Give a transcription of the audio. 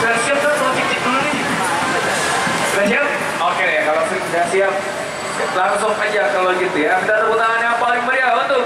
Sudah siap kan kalau cek dulu nih. Sudah siap? Oke ya, kalau sudah siap, langsung aja kalau gitu ya. Kita tepuk tangan yang paling meriah untuk